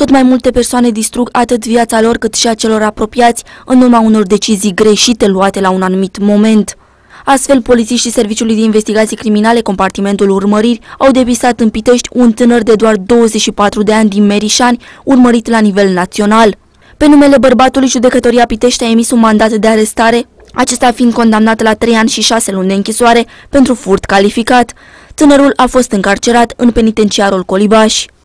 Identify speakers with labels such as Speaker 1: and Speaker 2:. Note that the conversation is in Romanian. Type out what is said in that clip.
Speaker 1: Tot mai multe persoane distrug atât viața lor cât și a celor apropiați în urma unor decizii greșite luate la un anumit moment. Astfel, polițiștii Serviciului de Investigații Criminale, compartimentul urmăriri, au depisat în Pitești un tânăr de doar 24 de ani din Merișani, urmărit la nivel național. Pe numele bărbatului, judecătoria Pitești a emis un mandat de arestare, acesta fiind condamnat la 3 ani și 6 luni de închisoare pentru furt calificat. Tânărul a fost încarcerat în penitenciarul Colibaș.